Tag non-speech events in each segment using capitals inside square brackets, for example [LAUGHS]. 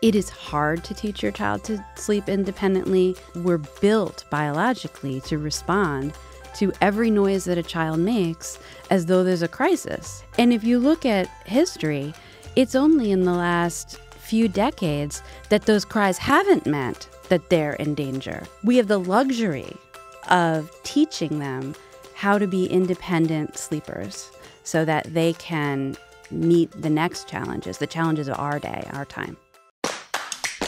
It is hard to teach your child to sleep independently. We're built biologically to respond to every noise that a child makes as though there's a crisis. And if you look at history, it's only in the last few decades that those cries haven't meant that they're in danger. We have the luxury of teaching them how to be independent sleepers so that they can meet the next challenges, the challenges of our day, our time.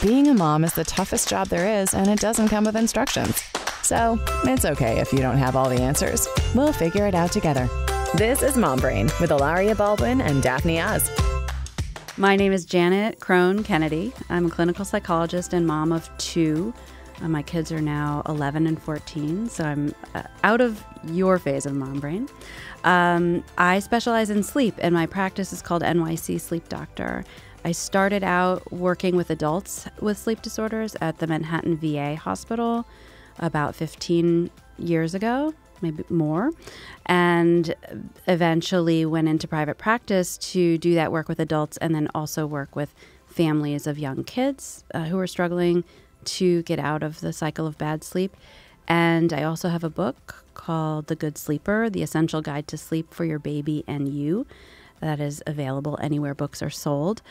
Being a mom is the toughest job there is, and it doesn't come with instructions. So it's okay if you don't have all the answers. We'll figure it out together. This is Mom Brain with Hilaria Baldwin and Daphne Oz. My name is Janet Krone Kennedy. I'm a clinical psychologist and mom of two. Uh, my kids are now 11 and 14, so I'm uh, out of your phase of mom brain. Um, I specialize in sleep, and my practice is called NYC Sleep Doctor. I started out working with adults with sleep disorders at the Manhattan VA hospital about 15 years ago, maybe more, and eventually went into private practice to do that work with adults and then also work with families of young kids uh, who are struggling to get out of the cycle of bad sleep. And I also have a book called The Good Sleeper The Essential Guide to Sleep for Your Baby and You that is available anywhere books are sold.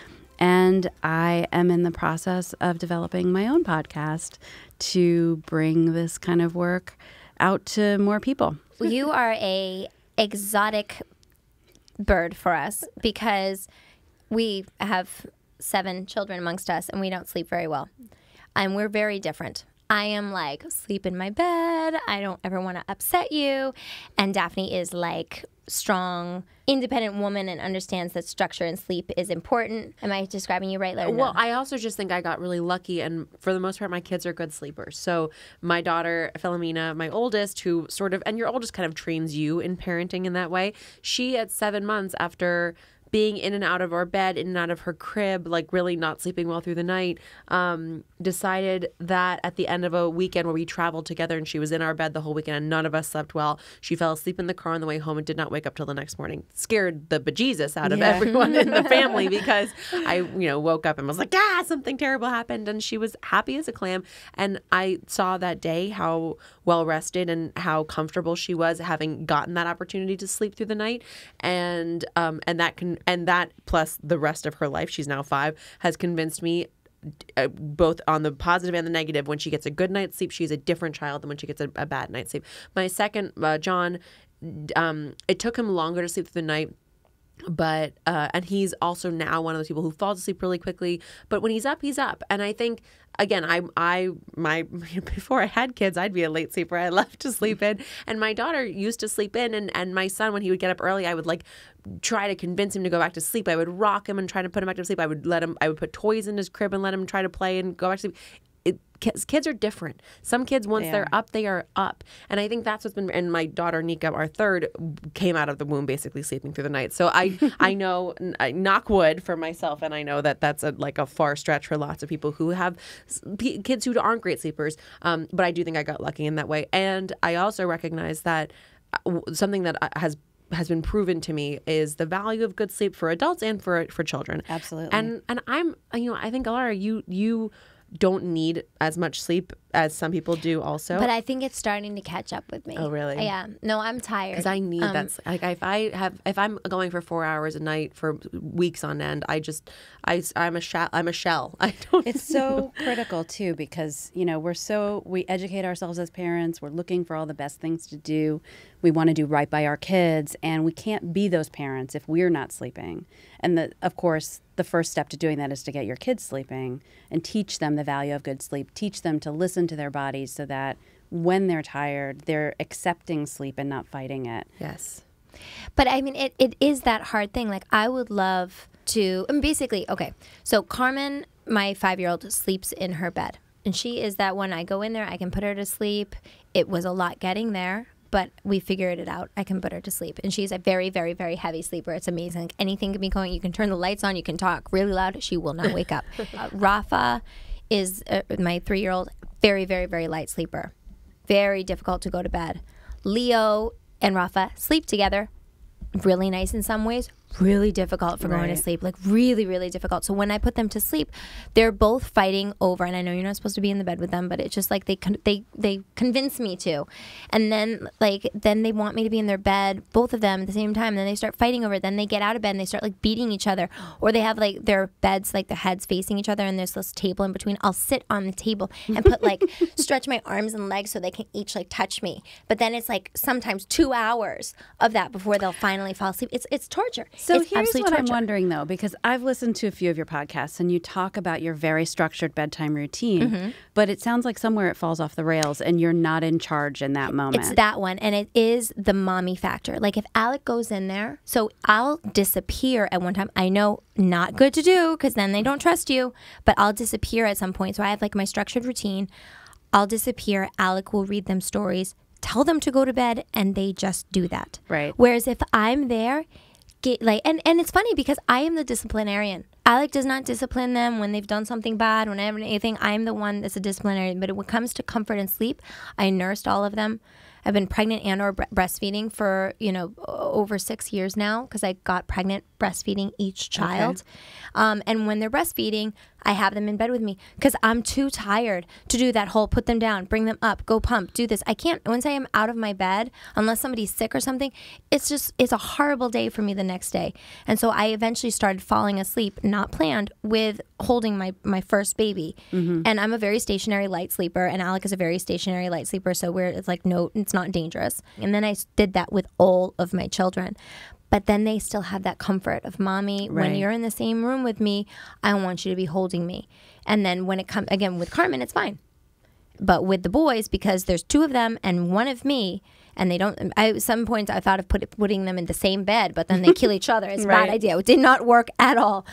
And I am in the process of developing my own podcast to bring this kind of work out to more people. you are a exotic bird for us because we have seven children amongst us and we don't sleep very well. And we're very different. I am like sleep in my bed. I don't ever want to upset you. And Daphne is like strong, independent woman and understands that structure and sleep is important. Am I describing you right, Larry? Well, I also just think I got really lucky, and for the most part, my kids are good sleepers. So my daughter Philomena, my oldest, who sort of, and your oldest kind of trains you in parenting in that way. She at seven months after being in and out of our bed, in and out of her crib, like really not sleeping well through the night, um, decided that at the end of a weekend where we traveled together and she was in our bed the whole weekend and none of us slept well, she fell asleep in the car on the way home and did not wake up till the next morning. Scared the bejesus out of Yeah. everyone in the family [LAUGHS] because I, you know, woke up and was like, ah, something terrible happened. And she was happy as a clam. And I saw that day how well rested and how comfortable she was having gotten that opportunity to sleep through the night. And, um, and that can, and that plus the rest of her life, she's now five, has convinced me uh, both on the positive and the negative. When she gets a good night's sleep, she's a different child than when she gets a, a bad night's sleep. My second, uh, John, um, it took him longer to sleep through the night but uh, and he's also now one of those people who falls asleep really quickly. But when he's up he's up. And i think again i i my [LAUGHS] before i had kids i'd be a late sleeper i love to sleep in. And my daughter used to sleep in and and my son when he would get up early i would like try to convince him to go back to sleep. I would rock him and try to put him back to sleep. I would let him i would put toys in his crib and let him try to play and go back to sleep it, kids, kids are different. Some kids, once They they're up, they are up. And I think that's what's been. And my daughter Nika, our third, came out of the womb basically sleeping through the night. So I, [LAUGHS] I know, I knock wood for myself, and I know that that's a like a far stretch for lots of people who have kids who aren't great sleepers. Um, but I do think I got lucky in that way, and I also recognize that uh, something that uh, has has been proven to me is the value of good sleep for adults and for for children. Absolutely. And and I'm you know I think Hilaria you you don't need as much sleep as some people do also. But I think it's starting to catch up with me. Oh, really? Yeah. No, I'm tired. because I need Um, that. s- Like if I have, if I'm going for four hours a night for weeks on end, I just, I, I'm a shell. I'm a shell. I don't. It's so critical too because you know we're so we educate ourselves as parents. We're looking for all the best things to do. We want to do right by our kids, and we can't be those parents if we're not sleeping. And the, of course, the first step to doing that is to get your kids sleeping and teach them the value of good sleep. Teach them to listen to their bodies so that when they're tired, they're accepting sleep and not fighting it. yes. But I mean, it, it is that hard thing. Like, I would love to, and basically, okay. So, Carmen, my five year old, sleeps in her bed. And she is that when I go in there, I can put her to sleep. It was a lot getting there, but we figured it out. I can put her to sleep. And she's a very, very, very heavy sleeper. It's amazing. Like, anything can be going. You can turn the lights on, you can talk really loud. She will not wake up. [LAUGHS] Uh, Rafa is uh, my three year old, very, very, very light sleeper. Very difficult to go to bed. Leo and Rafa sleep together, really nice in some ways, really difficult for going to sleep, like really, really difficult. So when I put them to sleep, they're both fighting over, and I know you're not supposed to be in the bed with them, but it's just like they con- they they convince me to, and then like then they want me to be in their bed, both of them at the same time. And then they start fighting over it. Then they get out of bed and they start like beating each other, or they have like their beds like the heads facing each other, and there's this table in between. I'll sit on the table and put like [LAUGHS] stretch my arms and legs so they can each like touch me. But then it's like sometimes two hours of that before they'll finally fall asleep. It's it's torture. So it's here's what I'm wondering though, because I've listened to a few of your podcasts and you talk about your very structured bedtime routine, Mm-hmm. but it sounds like somewhere it falls off the rails and you're not in charge in that moment. It's that one, and it is the mommy factor. Like if Alec goes in there, so I'll disappear at one time. I know not good to do because then they don't trust you, but I'll disappear at some point. So I have like my structured routine. I'll disappear. Alec will read them stories, tell them to go to bed, and they just do that. Right. Whereas if I'm there, get like and and it's funny because I am the disciplinarian. Alec does not discipline them when they've done something bad, whenever anything. I'm the one that's a disciplinarian. But when it comes to comfort and sleep, I nursed all of them. I've been pregnant and or bre- breastfeeding for you know over six years now because I got pregnant breastfeeding each child. Um, and when they're breastfeeding, I have them in bed with me because I'm too tired to do that whole put them down, bring them up, go pump, do this. I can't. Once I am out of my bed, unless somebody's sick or something, it's just it's a horrible day for me the next day. And so I eventually started falling asleep, not planned, with holding my my first baby. Mm-hmm. And I'm a very stationary light sleeper, and Alec is a very stationary light sleeper. So we're it's like no, it's not dangerous. And then I did that with all of my children. But then they still have that comfort of mommy. When you're in the same room with me, I want you to be holding me. And then when it comes again with Carmen, it's fine. But with the boys, because there's two of them and one of me, and they don't. I, at some points, I thought of put, putting them in the same bed, but then they kill each other. It's a [LAUGHS] Right. bad idea. It did not work at all.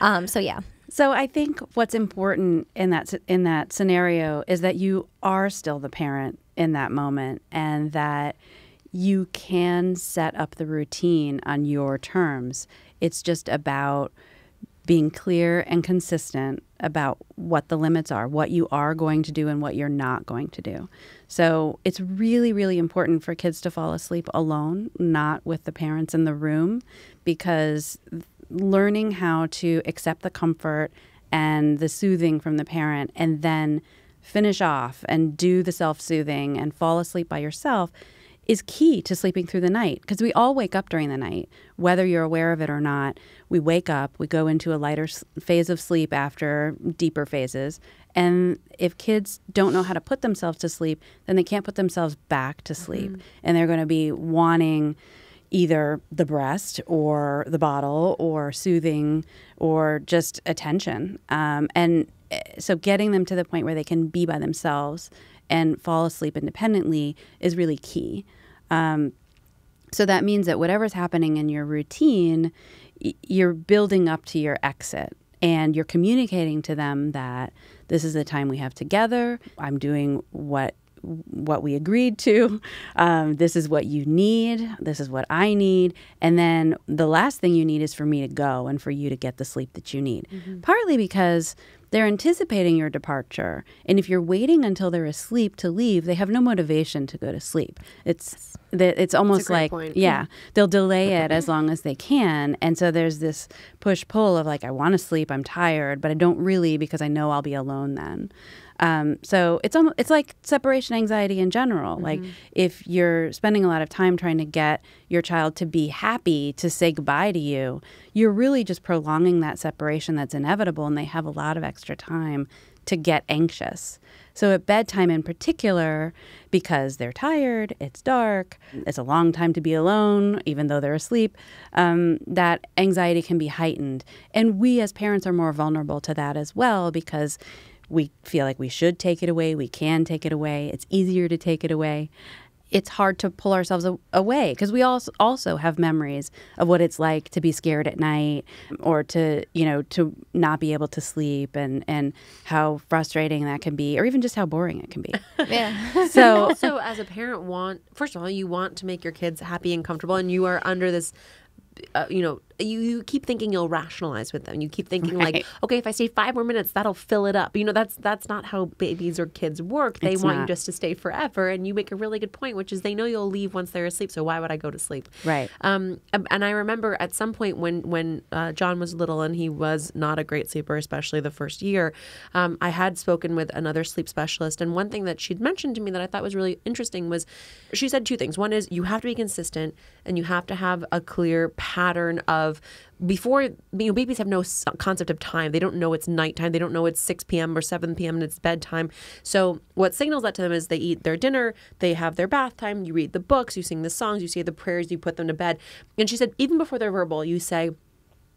Um, so yeah, So I think what's important in that in that scenario is that you are still the parent in that moment and that you can set up the routine on your terms. It's just about being clear and consistent about what the limits are, what you are going to do and what you're not going to do. So it's really, really important for kids to fall asleep alone, not with the parents in the room, because learning how to accept the comfort and the soothing from the parent and then finish off and do the self soothing and fall asleep by yourself is key to sleeping through the night because we all wake up during the night, whether you're aware of it or not. We wake up, we go into a lighter phase of sleep after deeper phases. And if kids don't know how to put themselves to sleep, then they can't put themselves back to sleep. And they're going to be wanting either the breast or the bottle or soothing or just attention. Um, and eh, so getting them to the point where they can be by themselves and fall asleep independently is really key. Um, so that means that whatever's happening in your routine, you're building up to your exit and you're communicating to them that this is the time we have together. I'm doing what what we agreed to. Um, this is what you need. This is what I need. And then the last thing you need is for me to go and for you to get the sleep that you need. Partly because they're anticipating your departure. And if you're waiting until they're asleep to leave, they have no motivation to go to sleep. It's it's almost like point. yeah, they'll delay it as long as they can. And so there's this push pull of like I want to sleep, I'm tired, but I don't really because I know I'll be alone then. Um, so it's almost, it's like separation anxiety in general. Like if you're spending a lot of time trying to get your child to be happy to say goodbye to you, you're really just prolonging that separation that's inevitable, and they have a lot of extra time to get anxious. So at bedtime in particular, because they're tired, it's dark, it's a long time to be alone, even though they're asleep, um, that anxiety can be heightened. And we as parents are more vulnerable to that as well because we feel like we should take it away, we can take it away, it's easier to take it away. It's hard to pull ourselves away because we also also have memories of what it's like to be scared at night or to you know to not be able to sleep and and how frustrating that can be or even just how boring it can be. [LAUGHS] yeah. [LAUGHS] So [LAUGHS] also as a parent want first of all you want to make your kids happy and comfortable and you are under this uh, you know you, you keep thinking you'll rationalize with them. You keep thinking like, okay, if I stay five more minutes, that'll fill it up. You know, that's that's not how babies or kids work. They It's want you just to stay forever. And you make a really good point, which is they know you'll leave once they're asleep. So why would I go to sleep? Right. Um, and and I remember at some point when when uh, John was little and he was not a great sleeper, especially the first year. Um, I had spoken with another sleep specialist, and one thing that she'd mentioned to me that I thought was really interesting was she said two things. One is you have to be consistent, and you have to have a clear pattern of before you know babies have no concept of time. They don't know it's nighttime. They don't know it's 6 p.m or 7 p.m and it's bedtime. So what signals that to them is they eat their dinner they have their bath time you read the books you sing the songs you say the prayers you put them to bed. And she said even before they're verbal you say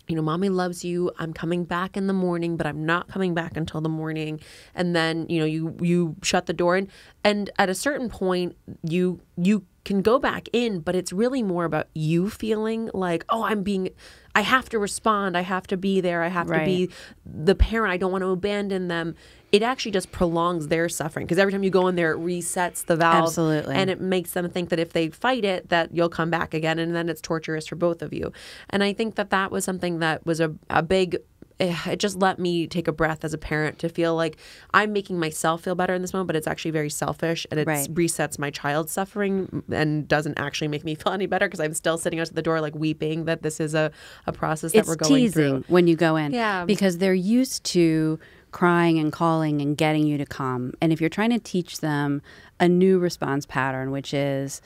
you know, mommy loves you. I'm coming back in the morning, but I'm not coming back until the morning. And then, you know, you you shut the door and and at a certain point you you can go back in, but it's really more about you feeling like, oh, I'm being I have to respond. I have to be there. I have to be the parent. I don't want to abandon them. It actually just prolongs their suffering because every time you go in there, it resets the valve. Absolutely. And it makes them think that if they fight it, that you'll come back again. And then it's torturous for both of you. And I think that that was something that was a, a big, Eh, it just let me take a breath as a parent to feel like I'm making myself feel better in this moment, but it's actually very selfish and it Right. resets my child's suffering and doesn't actually make me [LAUGHS] feel any better because I'm still sitting out the door like weeping that this is a, a process that it's we're going teasing through. when you go in Yeah. because they're used to crying and calling and getting you to come and if you're trying to teach them a new response pattern which is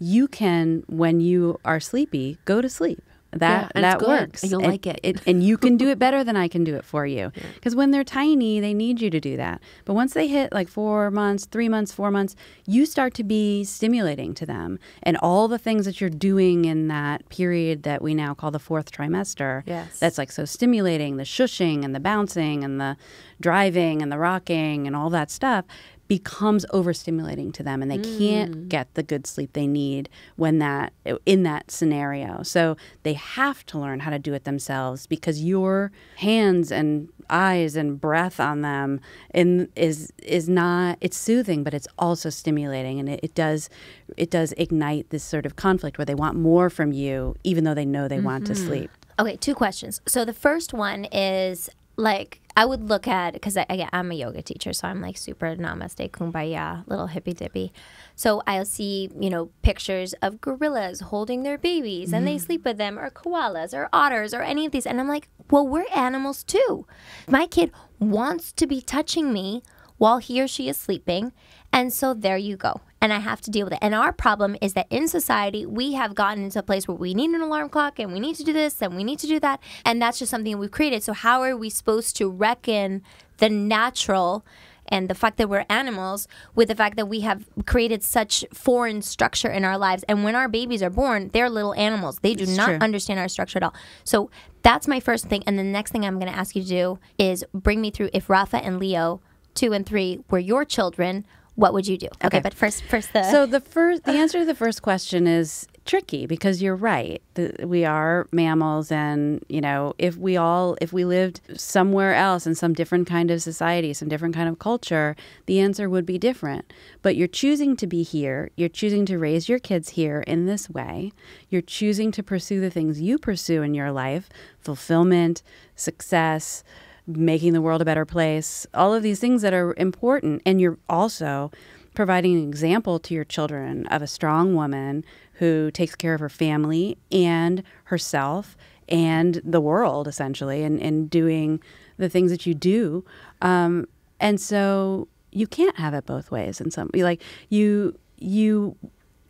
you can when you are sleepy go to sleep that Yeah, that works and you'll like it. and you can do [LAUGHS] it better than I can do it for you. Because when they're tiny they need you to do that. But once they hit like 4 months 3 months 4 months you start to be stimulating to them. And all the things that you're doing in that period that we now call the fourth trimester Yes. that's like so stimulating the shushing and the bouncing and the driving and the rocking and all that stuff becomes overstimulating to them and they can't mm. get the good sleep they need when that in that scenario. So they have to learn how to do it themselves because your hands and eyes and breath on them in, is is not it's soothing but it's also stimulating and it, it does it does ignite this sort of conflict where they want more from you even though they know they want to mm-hmm. sleep. Okay, two questions. So the first one is like I would look at because I, again I'm a yoga teacher, so I'm like super namaste kumbaya, little hippy dippy. So I'll see you know pictures of gorillas holding their babies and they mm. sleep with them, or koalas, or otters, or any of these, and I'm like, well, we're animals too. My kid wants to be touching me while he or she is sleeping. And so there you go. And I have to deal with it. And our problem is that in society, we have gotten into a place where we need an alarm clock and we need to do this and we need to do that. And that's just something we've created. So, how are we supposed to reckon the natural and the fact that we're animals with the fact that we have created such foreign structure in our lives? And when our babies are born, they're little animals. They do It's not true. understand our structure at all. So, that's my first thing. And the next thing I'm going to ask you to do is bring me through if Rafa and Leo two and three were your children, what would you do? Okay, Okay. but first, first the So the first, the answer to the first question is tricky because you're right. The, we are mammals, and you know, if we all, if we lived somewhere else in some different kind of society, some different kind of culture, the answer would be different. But you're choosing to be here. You're choosing to raise your kids here in this way. You're choosing to pursue the things you pursue in your life: fulfillment, success making the world a better place, all of these things that are important. And you're also providing an example to your children of a strong woman who takes care of her family and herself and the world, essentially, and, and doing the things that you do. Um, and so you can't have it both ways in some like you you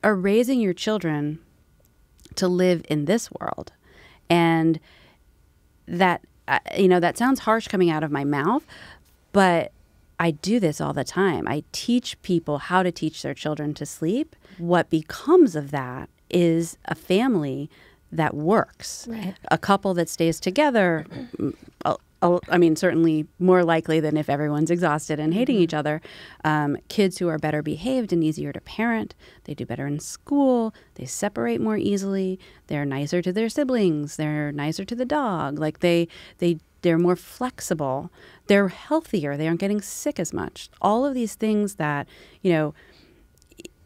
are raising your children to live in this world and that uh, you know that sounds harsh coming out of my mouth but i do this all the time. I teach people how to teach their children to sleep. What becomes of that is a family that works. Right. a couple that stays together I mean, certainly more likely than if everyone's exhausted and hating each other. Um, kids who are better behaved and easier to parent, they do better in school, they separate more easily, they're nicer to their siblings, they're nicer to the dog. Like they, they, they're more flexible, they're healthier, they aren't getting sick as much. All of these things that, you know,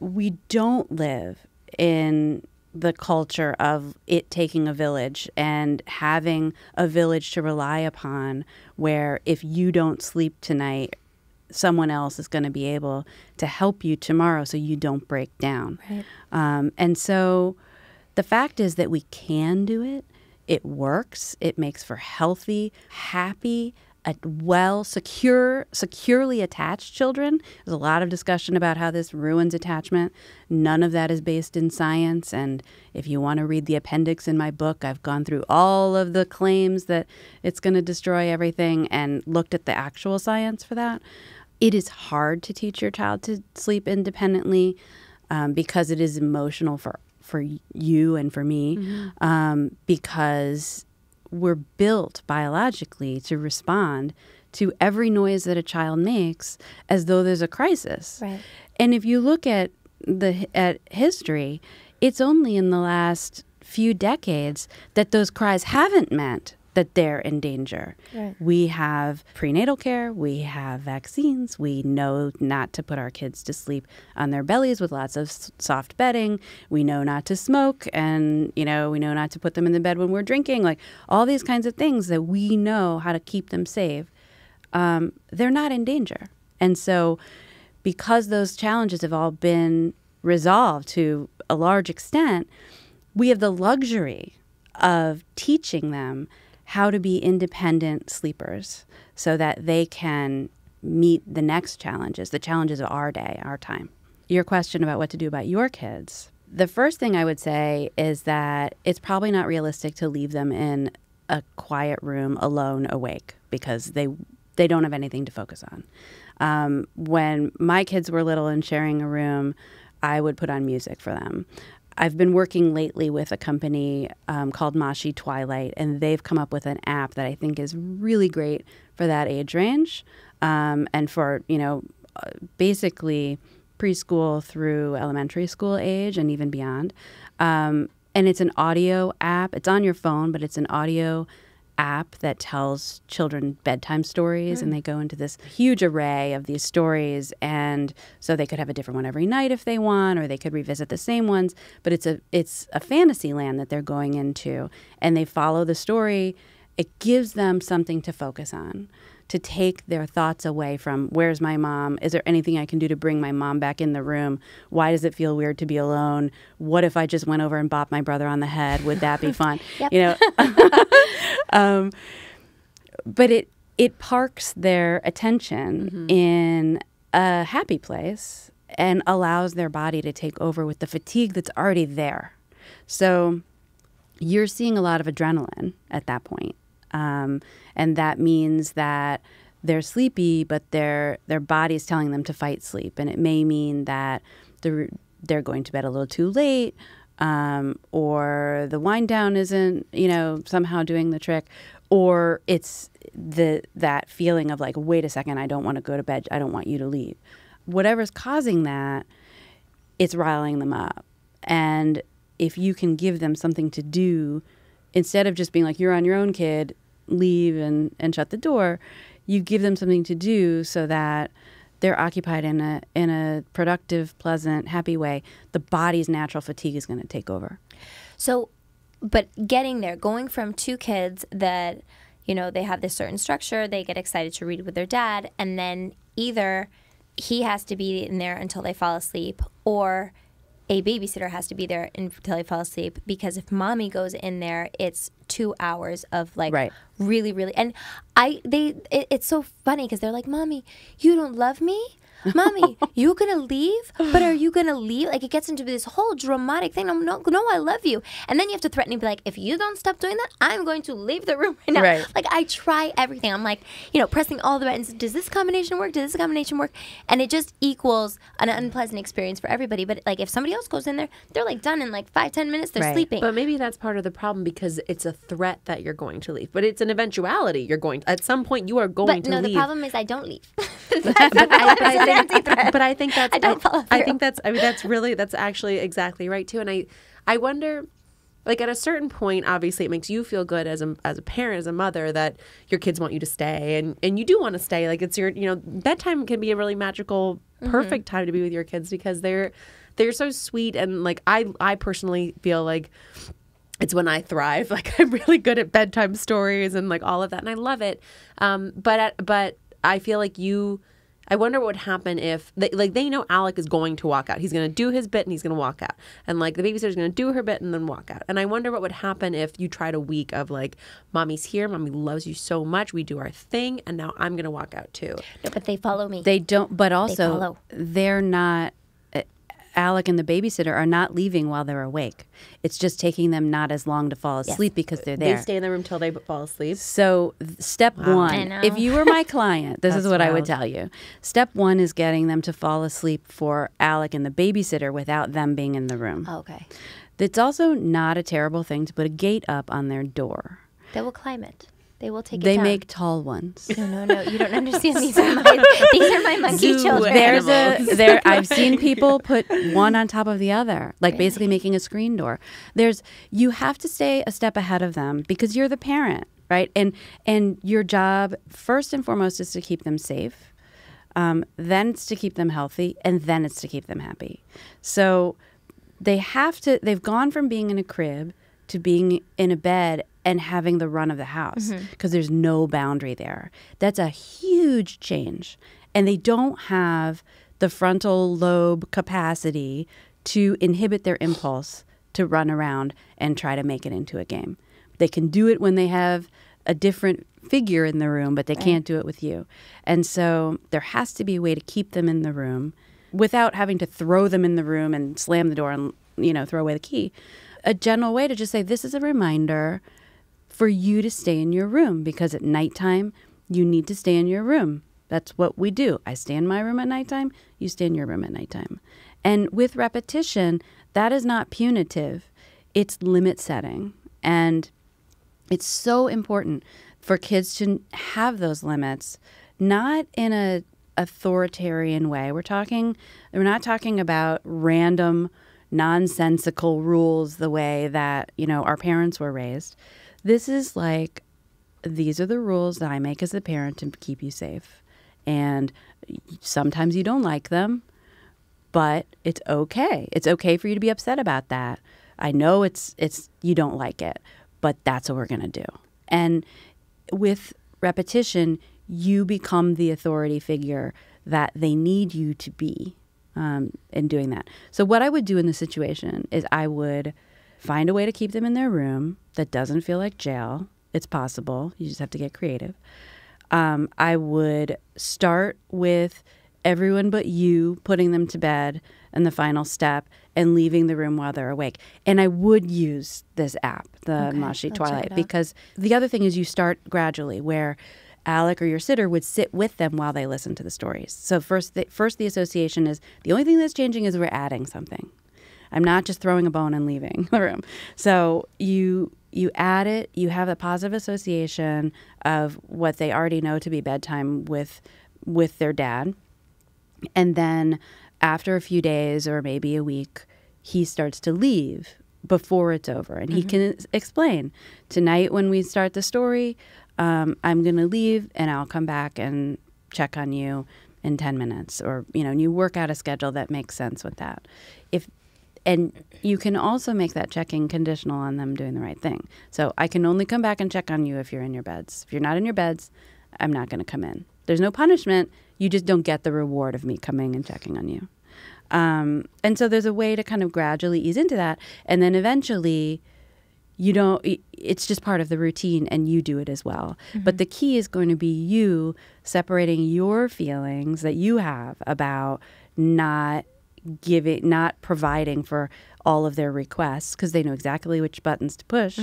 we don't live in the culture of it taking a village and having a village to rely upon where if you don't sleep tonight someone else is going to be able to help you tomorrow so you don't break down. Right. um, and so the fact is that we can do it. It works. It makes for healthy happy well secure securely attached children. There's a lot of discussion about how this ruins attachment. None of that is based in science. And if you want to read the appendix in my book i've gone through all of the claims that it's going to destroy everything and looked at the actual science for that. It is hard to teach your child to sleep independently um, because it is emotional for for you and for me. Um, because we're built biologically to respond to every noise that a child makes as though there's a crisis. Right. And if you look at the at history, it's only in the last few decades that those cries haven't meant that they're in danger. Right. We have prenatal care, we have vaccines, we know not to put our kids to sleep on their bellies with lots of s- soft bedding, we know not to smoke and you know, we know not to put them in the bed when we're drinking, like all these kinds of things that we know how to keep them safe. Um, they're not in danger. And so because those challenges have all been resolved to a large extent, we have the luxury of teaching them how to be independent sleepers so that they can meet the next challenges, the challenges of our day, our time. Your question about what to do about your kids. The first thing I would say is that it's probably not realistic to leave them in a quiet room alone awake because they they don't have anything to focus on. Um, when my kids were little and sharing a room, I would put on music for them. I've been working lately with a company um, called Moshi Twilight, and they've come up with an app that I think is really great for that age range um, and for, you know, uh, basically preschool through elementary school age and even beyond. Um, and it's an audio app. It's on your phone, but it's an audio app that tells children bedtime stories and mm. they go into this huge array of these stories and so they could have a different one every night if they want or they could revisit the same ones but it's a it's a fantasy land that they're going into and they follow the story. It gives them something to focus on to take their thoughts away from where's my mom? Is there anything I can do to bring my mom back in the room? Why does it feel weird to be alone? What if I just went over and bopped my brother on the head? Would that be fun? [LAUGHS] You know. [LAUGHS] um, but it it parks their attention in a happy place and allows their body to take over with the fatigue that's already there. So you're seeing a lot of adrenaline at that point. Um, and that means that they're sleepy, but their their body is telling them to fight sleep, and it may mean that they're they're going to bed a little too late, um, or the wind down isn't you know somehow doing the trick, or it's the that feeling of like wait a second, I don't want to go to bed, I don't want you to leave, whatever's causing that, it's riling them up, and if you can give them something to do instead of just being like you're on your own kid leave and, and shut the door you give them something to do so that they're occupied in a in a productive pleasant happy way. The body's natural fatigue is going to take over. So, but getting there, going from two kids that, you know, they have this certain structure, they get excited to read with their dad, and then either he has to be in there until they fall asleep, or a babysitter has to be there until they fall asleep. Because if mommy goes in there, it's two hours of like Right. really, really, and I they it, it's so funny because they're like, mommy, you don't love me. Mommy, you gonna leave? But are you gonna leave? Like it gets into this whole dramatic thing. I'm no, no, I love you. And then you have to threaten and be like, if you don't stop doing that, I'm going to leave the room right now. Right. Like I try everything. I'm like, you know, pressing all the buttons. Does this combination work? Does this combination work? And it just equals an unpleasant experience for everybody. But like if somebody else goes in there, they're like done in like five, ten minutes. They're Right. sleeping. But maybe that's part of the problem because it's a threat that you're going to leave. But it's an eventuality. You're going to, at some point you are going But to no, leave. No, the problem is I don't leave. [LAUGHS] [LAUGHS] but, I, [LAUGHS] but, I think, but I think that's I don't follow I through. think that's I mean that's really that's actually exactly right too. And I I wonder like at a certain point obviously it makes you feel good as a as a parent as a mother that your kids want you to stay and and you do want to stay like it's your you know bedtime can be a really magical Mm-hmm. perfect time to be with your kids because they're they're so sweet and like I I personally feel like it's when I thrive. [LAUGHS] Like I'm really good at bedtime stories and like all of that, and I love it. Um, but at, but I feel like you. I wonder what would happen if, they, like, they know Alec is going to walk out. He's going to do his bit and he's going to walk out. And, like, the babysitter's going to do her bit and then walk out. And I wonder what would happen if you tried a week of, like, mommy's here, mommy loves you so much, we do our thing, and now I'm going to walk out too. No, but they follow me. They don't, but also follow. they're not. Alec and the babysitter are not leaving while they're awake. It's just taking them not as long to fall asleep because they're there. They stay in the room till they fall asleep. So, step I one, if you were my client, this is That's what I would tell you. Step one is getting them to fall asleep for Alec and the babysitter without them being in the room. Oh, okay. It's also not a terrible thing to put a gate up on their door. They will climb it. They will take it They make tall ones. No, no, no. You don't understand. These are [LAUGHS] my these are my monkey Zoo children. There's a there. I've seen people [LAUGHS] put one on top of the other, like basically making a screen door. There's you have to stay a step ahead of them because you're the parent, right? And and your job first and foremost is to keep them safe. Um, then it's to keep them healthy, and then it's to keep them happy. So they have to. They've gone from being in a crib to being in a bed and having the run of the house mm-hmm. because there's no boundary there. That's a huge change. And they don't have the frontal lobe capacity to inhibit their impulse to run around and try to make it into a game. They can do it when they have a different figure in the room, but they can't do it with you. And so there has to be a way to keep them in the room without having to throw them in the room and slam the door and you know throw away the key. A general way to just say this is a reminder for you to stay in your room because at nighttime you need to stay in your room. That's what we do. I stay in my room at nighttime, you stay in your room at nighttime. And with repetition, that is not punitive. It's limit setting. And it's so important for kids to have those limits, not in a authoritarian way. We're talking we're not talking about random nonsensical rules the way that, you know, our parents were raised. This is like these are the rules that I make as a parent to keep you safe. And sometimes you don't like them, but it's okay. It's okay for you to be upset about that. I know it's it's you don't like it, but that's what we're going to do. And with repetition, you become the authority figure that they need you to be um, in doing that. So what I would do in this situation is I would find a way to keep them in their room that doesn't feel like jail. It's possible. You just have to get creative. Um, I would start with everyone but you putting them to bed and the final step and leaving the room while they're awake. And I would use this app, the Okay, Moshi I'll Twilight, because the other thing is you start gradually where Alec or your sitter would sit with them while they listen to the stories. So first, the, first the association is the only thing that's changing is we're adding something. I'm not just throwing a bone and leaving [LAUGHS] the room. So you you add it, you have a positive association of what they already know to be bedtime with with their dad. And then after a few days or maybe a week, he starts to leave before it's over. And he can explain tonight when we start the story, um, I'm going to leave and I'll come back and check on you in 10 minutes. Or, you know, and you work out a schedule that makes sense with that. If and you can also make that checking conditional on them doing the right thing. So I can only come back and check on you if you're in your beds. If you're not in your beds, I'm not going to come in. There's no punishment. You just don't get the reward of me coming and checking on you. Um, and so there's a way to kind of gradually ease into that. And then eventually, you don't, it's just part of the routine and you do it as well. But the key is going to be you separating your feelings that you have about not giving, not providing for all of their requests because they know exactly which buttons to push.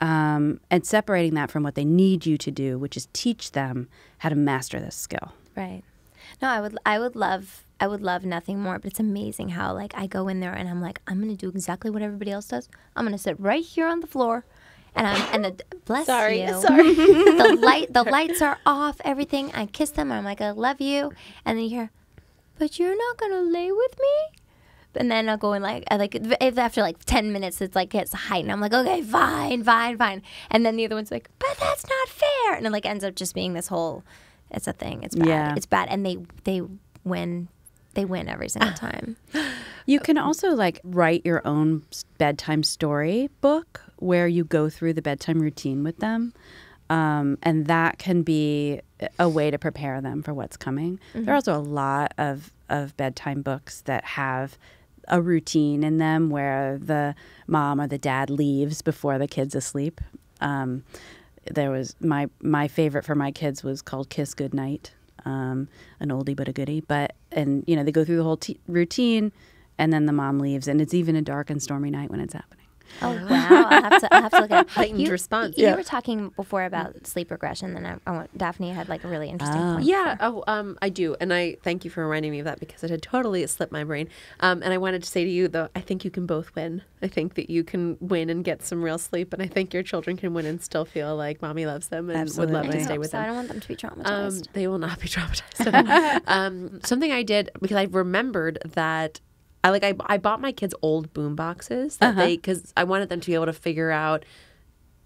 Um, and separating that from what they need you to do, which is teach them how to master this skill. Right. No, I would I would love I would love nothing more, but it's amazing how like I go in there and I'm like, I'm gonna do exactly what everybody else does. I'm gonna sit right here on the floor and I'm and the, bless Sorry, you. sorry. the [LAUGHS] light the lights are off, everything. I kiss them, I'm like, I love you and then you hear, But you're not gonna lay with me? And then I'll go in like I like if after like ten minutes it's like it's heightened. I'm like, okay, fine, fine, fine. And then the other one's like, but that's not fair. And it like ends up just being this whole it's a thing. It's bad. Yeah. It's bad. And they they win they win every single [LAUGHS] time. You can also like write your own bedtime story book where you go through the bedtime routine with them. Um, and that can be a way to prepare them for what's coming. There are also a lot of, of bedtime books that have a routine in them where the mom or the dad leaves before the kid's asleep. Um, there was my my favorite for my kids was called Kiss Goodnight, um, an oldie but a goodie. But and you know they go through the whole t- routine, and then the mom leaves, and it's even a dark and stormy night when it's happening. Oh wow! I'll have to, I'll have to look at it. [LAUGHS] Heightened you, response. You Yeah. were talking before about sleep regression, and I, I want, Daphne had like a really interesting point. Yeah. Oh, um, I do, and I thank you for reminding me of that because it had totally slipped my brain. Um, and I wanted to say to you though, I think you can both win. I think that you can win and get some real sleep, and I think your children can win and still feel like mommy loves them and would love I to stay with so. I don't want them to be Um, traumatized. they will not be traumatized. [LAUGHS] um, something I did because I remembered that I like I, I bought my kids old boom boxes that they because I wanted them to be able to figure out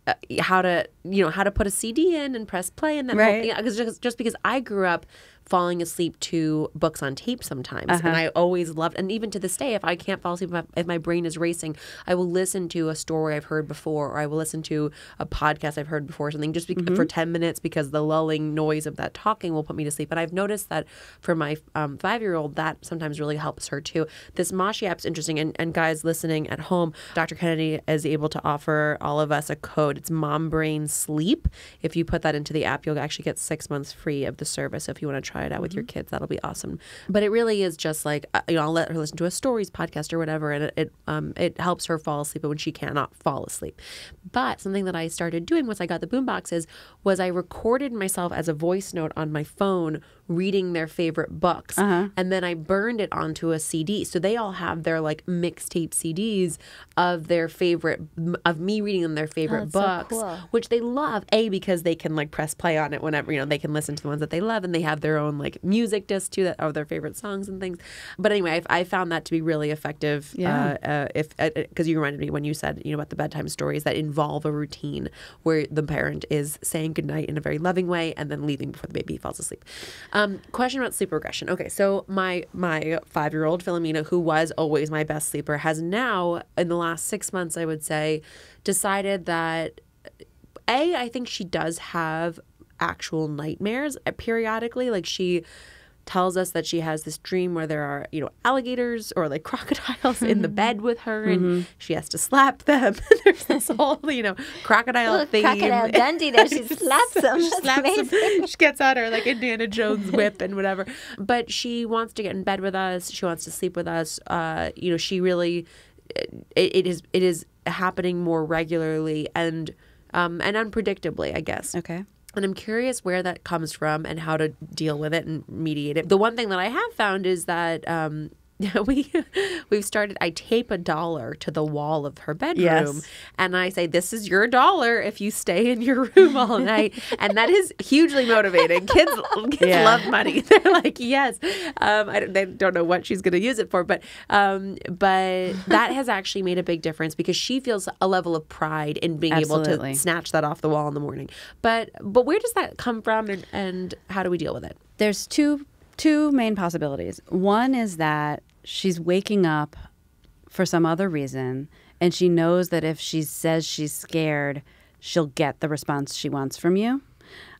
uh, how to you know how to put a CD in and press play and then Right. because just, just because I grew up falling asleep to books on tape sometimes. And I always loved and even to this day if I can't fall asleep if my, brain is racing I will listen to a story I've heard before or I will listen to a podcast I've heard before or something just be- for 10 minutes because the lulling noise of that talking will put me to sleep. And I've noticed that for my um, five-year-old that sometimes really helps her too. This Moshi app's interesting and, and guys listening at home Dr. Kennedy is able to offer all of us a code. It's mom brain sleep. If you put that into the app you'll actually get six months free of the service So if you want to try it out with your kids. That'll be awesome. But it really is just like uh, you know i'll let her listen to a stories podcast or whatever and it, it um it helps her fall asleep when she cannot fall asleep. But something that i started doing once i got the boom boxes was i recorded myself as a voice note on my phone reading their favorite books. And then i burned it onto a cd so they all have their like mixtape cds of their favorite of me reading them their favorite so books cool. which they love. A because they can like press play on it whenever you know they can listen to the ones that they love and they have their own like music disc too that are their favorite songs and things. But anyway I've, i found that to be really effective Yeah. uh, uh, if because you reminded me when you said you know about the bedtime stories that involve a routine where the parent is saying goodnight in a very loving way and then leaving before the baby falls asleep um, question about sleep regression. Okay so my my five year old philomena who was always my best sleeper has now in the last six months i would say decided that a i think she does have actual nightmares uh, periodically. Like she tells us that she has this dream where there are you know alligators or like [LAUGHS] crocodiles in the bed with her and she has to slap them [LAUGHS] there's this whole you know crocodile Look, theme Crocodile [LAUGHS] Dundee there. She slaps them. she slaps amazing. She gets out her like Indiana Jones whip and whatever. But she wants to get in bed with us. She wants to sleep with us. Uh, you know, she really it, it is it is happening more regularly and um, and unpredictably, I guess. Okay. And I'm curious where that comes from and how to deal with it and mediate it. The one thing that I have found is that um, [LAUGHS] we we've started. I tape a dollar to the wall of her bedroom, Yes. and I say, "This is your dollar if you stay in your room [LAUGHS] all night." and that is hugely motivating. Kids [LAUGHS] kids Yeah. love money. They're like, "Yes." Um, I don't, they don't know what she's going to use it for, but um, but that has actually made a big difference because she feels a level of pride in being able to snatch that off the wall in the morning. But but where does that come from, and, and how do we deal with it? There's two two main possibilities. One is that she's waking up for some other reason and she knows that if she says she's scared, she'll get the response she wants from you.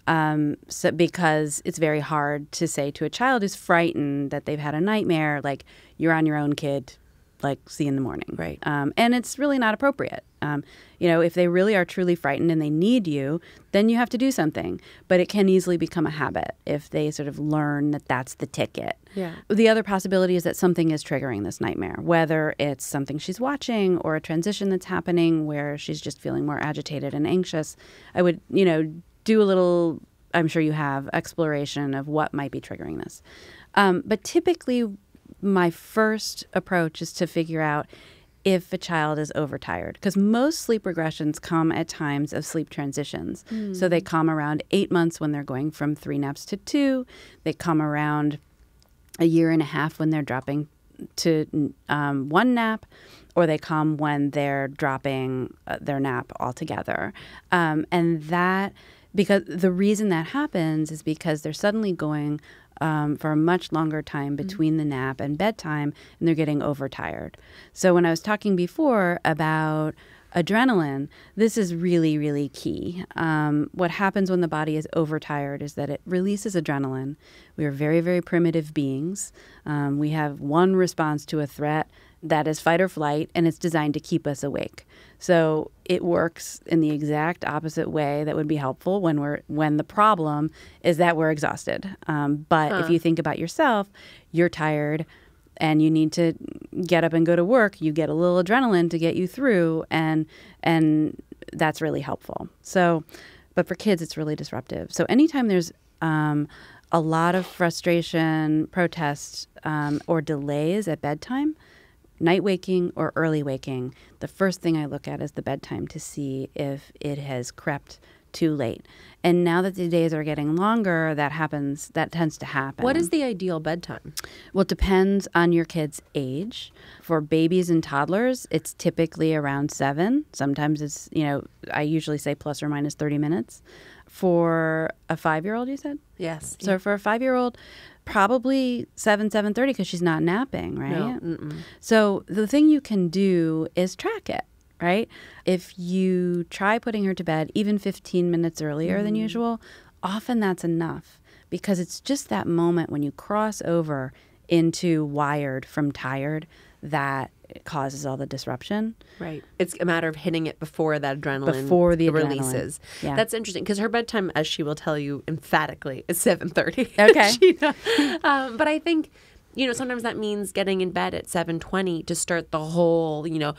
Um, so because it's very hard to say to a child who's frightened that they've had a nightmare, like you're on your own, kid. Like see you in the morning, Right. Um, and it's really not appropriate. Um, you know, if they really are truly frightened and they need you, then you have to do something. But it can easily become a habit if they sort of learn that that's the ticket. Yeah. The other possibility is that something is triggering this nightmare, whether it's something she's watching or a transition that's happening where she's just feeling more agitated and anxious. I would, you know, do a little, I'm sure you have, exploration of what might be triggering this. Um, but typically, my first approach is to figure out if a child is overtired because most sleep regressions come at times of sleep transitions. So they come around eight months when they're going from three naps to two. They come around a year and a half when they're dropping to um, one nap, or they come when they're dropping uh, their nap altogether. Um, and that, because the reason that happens is because they're suddenly going um, for a much longer time between the nap and bedtime, and they're getting overtired. So when I was talking before about adrenaline, this is really, really key. Um, what happens when the body is overtired is that it releases adrenaline. We are very, very primitive beings. Um, we have one response to a threat that is fight or flight, and it's designed to keep us awake. So it works in the exact opposite way that would be helpful when we're when the problem is that we're exhausted. Um, but if you think about yourself, you're tired and you need to get up and go to work, you get a little adrenaline to get you through and and that's really helpful. So but for kids it's really disruptive. So anytime there's um, a lot of frustration, protests, um, or delays at bedtime, night waking or early waking, the first thing I look at is the bedtime to see if it has crept too late. And now that the days are getting longer, that happens. That tends to happen. What is the ideal bedtime? Well, it depends on your kid's age. For babies and toddlers, it's typically around seven. Sometimes it's, you know, I usually say plus or minus 30 minutes. For a five year old, you said? Yes. So for a five year old, probably 7, 7.30 because she's not napping, right? No. So the thing you can do is track it, right? If you try putting her to bed even 15 minutes earlier than mm-hmm. usual, often that's enough because it's just that moment when you cross over into wired from tired that causes all the disruption. Right. It's a matter of hitting it before that adrenaline Before the adrenaline. releases. Yeah. That's interesting because her bedtime, as she will tell you emphatically, is seven thirty. Okay. [LAUGHS] um, but I think you know sometimes that means getting in bed at seven twenty to start the whole you know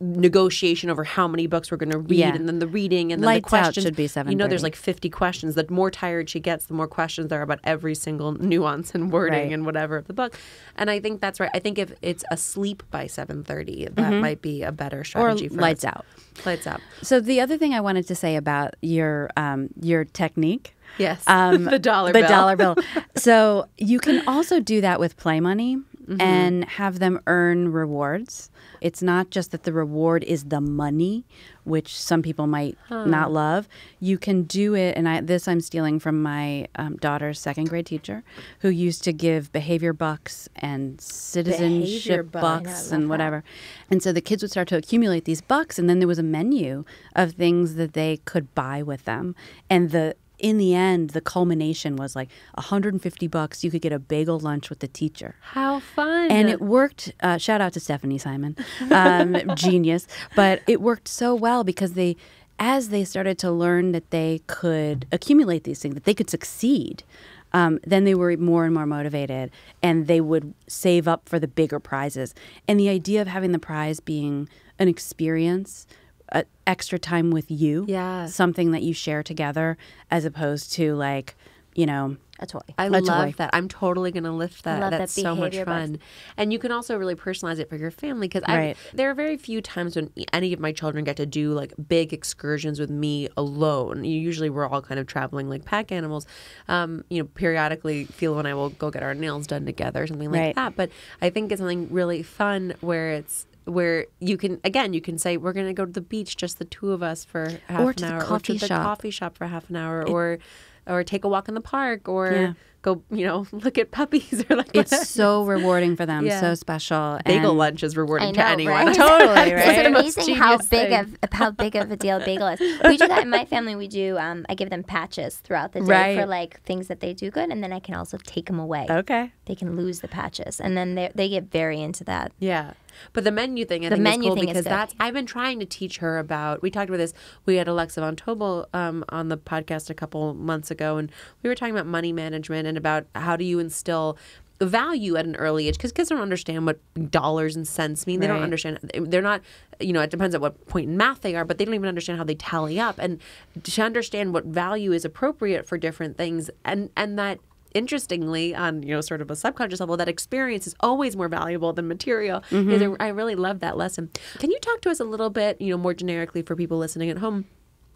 negotiation over how many books we're going to read Yeah. and then the reading and then Lights the out questions should be 7 You know, there's like fifty questions. The more tired she gets, the more questions there are about every single nuance and wording Right. and whatever of the book. And I think that's right. I think if it's asleep by seven thirty, that might be a better Mm-hmm. Or strategy. for lights us. out. Lights out. So the other thing I wanted to say about your um, your technique Yes. um, [LAUGHS] the dollar bill. the bill. dollar bill. [LAUGHS] So you can also do that with play money Mm-hmm. and have them earn rewards. It's not just that the reward is the money, which some people might not love. You can do it, and I, this I'm stealing from my um, daughter's second grade teacher, who used to give behavior bucks and citizenship bucks. I know, I bucks love and that. whatever. And so the kids would start to accumulate these bucks, and then there was a menu of things that they could buy with them. And the in the end, the culmination was like 150 bucks. You could get a bagel lunch with the teacher. How fun. And it worked. Uh, shout out to Stephanie Simon, um, [LAUGHS] genius. But it worked so well because they, as they started to learn that they could accumulate these things, that they could succeed, um, then they were more and more motivated and they would save up for the bigger prizes. And the idea of having the prize being an experience, uh, extra time with you, Yeah. something that you share together, as opposed to like, you know, A toy. I a love toy. that. I'm totally going to lift that. love that That's so much behavior box. fun. And you can also really personalize it for your family because Right. there are very few times when any of my children get to do like big excursions with me alone. Usually we're all kind of traveling like pack animals. Um, you know, periodically Phil and I will go get our nails done together something like Right. that. But I think it's something really fun where it's where you can again you can say we're going to go to the beach just the two of us for half Or an to the hour or coffee to the coffee shop for half an hour or or take a walk in the park or Yeah. go, you know, [LAUGHS] look at puppies or like it's so rewarding for them, [LAUGHS] Yeah. so special. bagel and- lunch is rewarding I to anyone. right? [LAUGHS] Totally, It's amazing how big thing. of how big of a deal bagel is. We do that in my family. We do. Um, I give them patches throughout the day Right. for like things that they do good, and then I can also take them away. Okay. They can lose the patches, and then they they get very into that. Yeah. But the menu thing, I The think menu is cool thing because good. that's I've been trying to teach her about. We talked about this. We had Alexa Von Tobel um, on the podcast a couple months ago, and we were talking about money management and about how do you instill value at an early age because kids don't understand what dollars and cents mean. They don't understand. They're not. You know, it depends at what point in math they are, but they don't even understand how they tally up and to understand what value is appropriate for different things and and that interestingly on you know sort of a subconscious level that experience is always more valuable than material. Mm-hmm. Is a- I really love that lesson. Can you talk to us a little bit you know more generically for people listening at home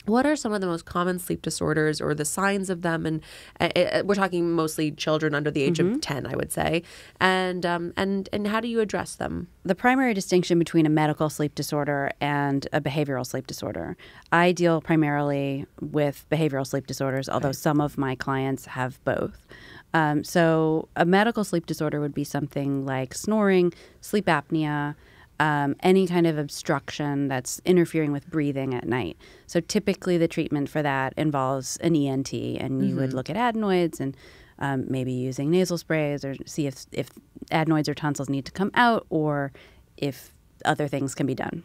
what are some of the most common sleep disorders or the signs of them? And uh, uh, we're talking mostly children under the age of 10 i would say. And um, and and how do you address them? The primary distinction between a medical sleep disorder and a behavioral sleep disorder. I deal primarily with behavioral sleep disorders, although some of my clients have both. Um, so, a medical sleep disorder would be something like snoring, sleep apnea, um, any kind of obstruction that's interfering with breathing at night. So, typically, the treatment for that involves an ENT, and you would look at adenoids and um, maybe using nasal sprays or see if, if adenoids or tonsils need to come out or if other things can be done.